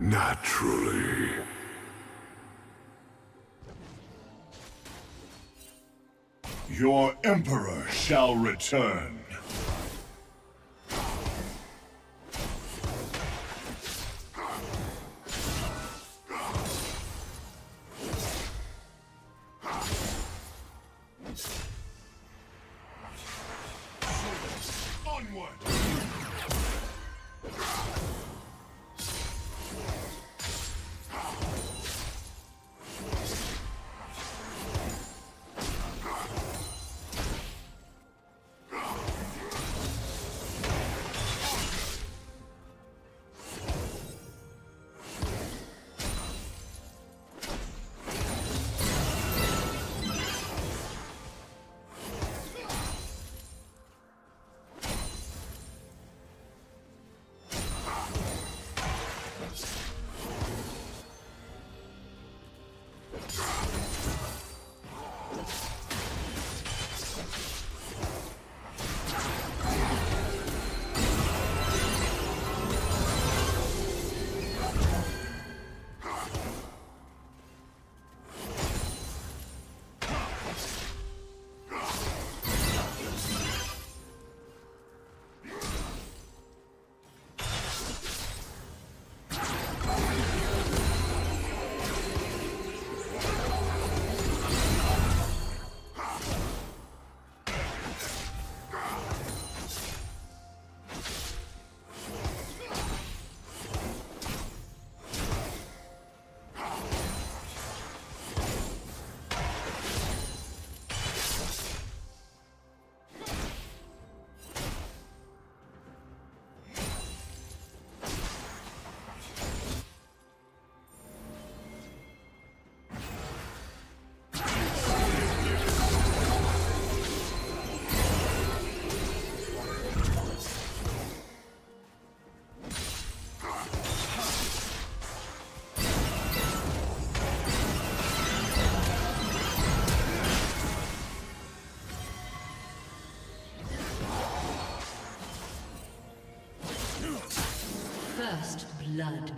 Naturally. Your Emperor shall return. Blood.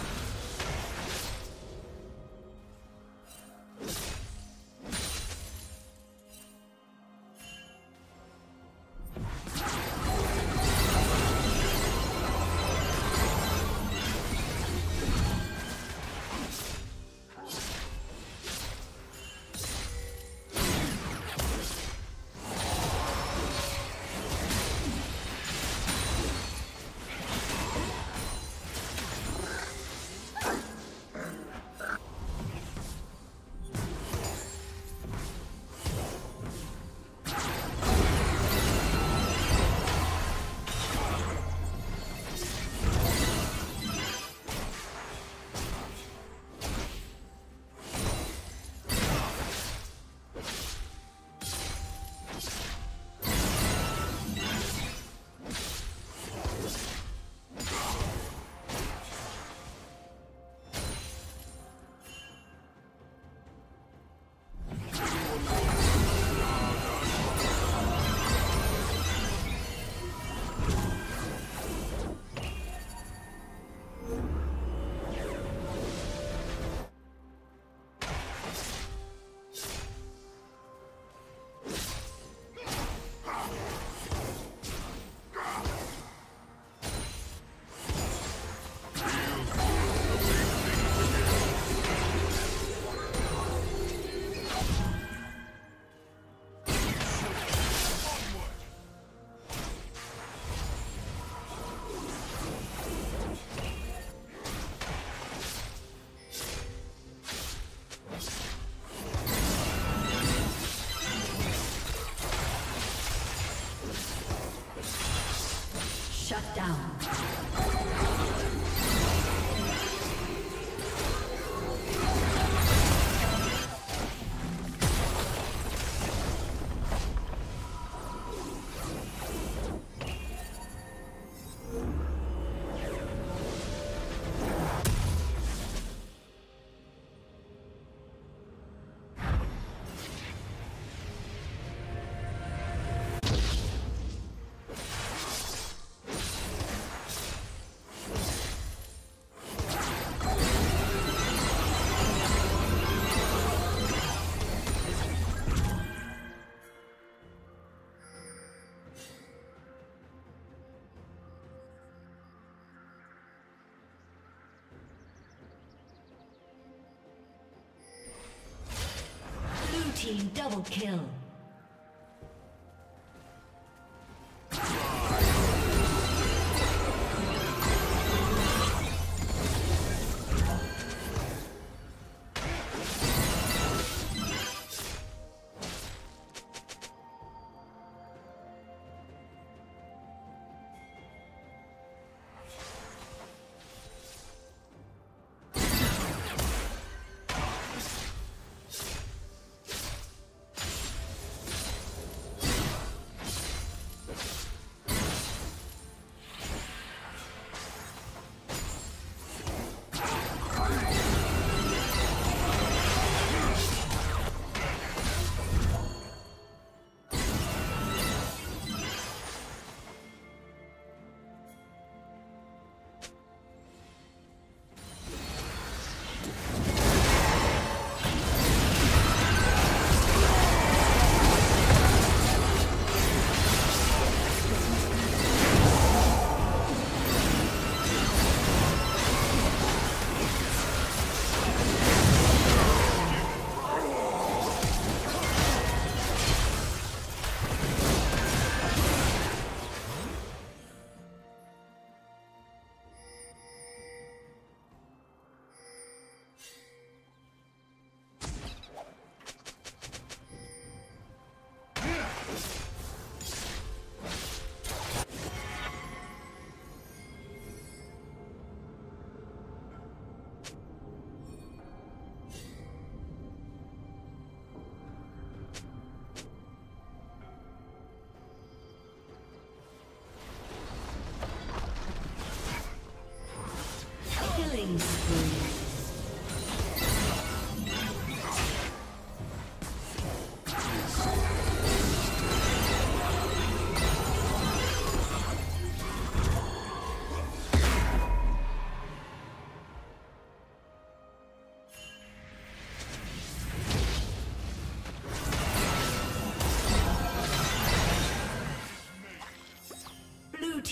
Team double kill.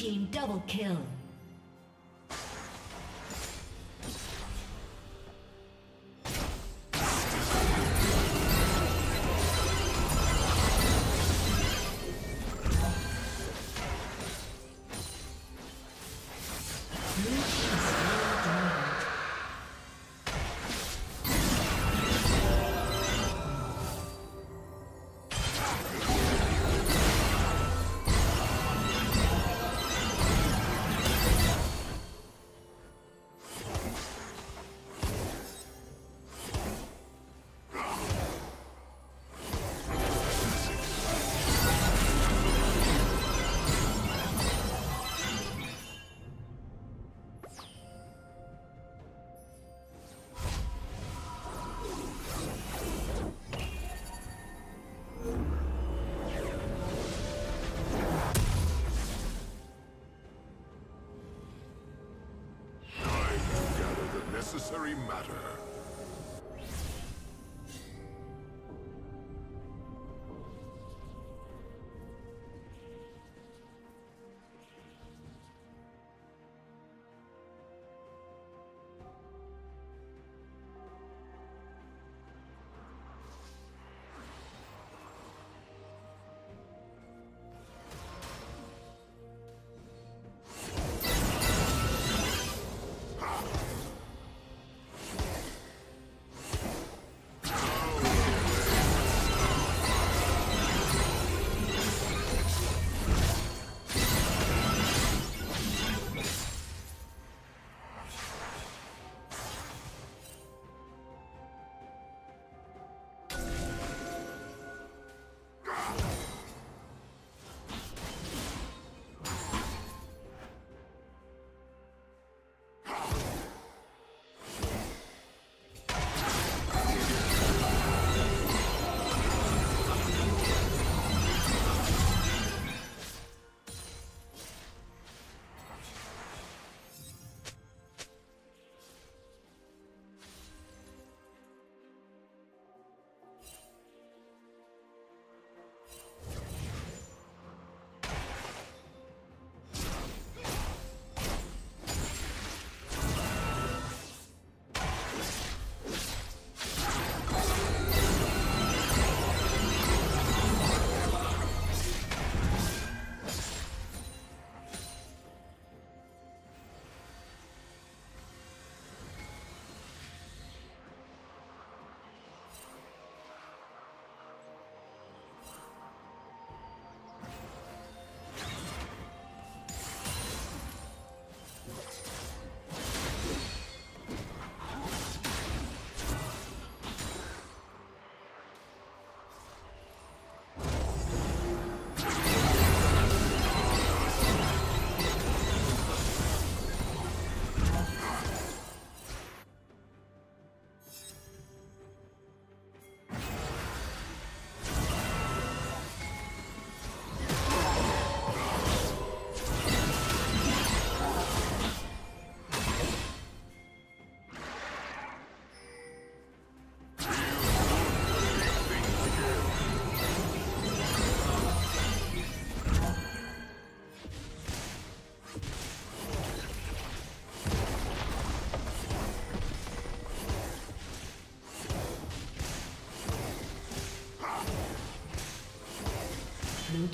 Team double kill.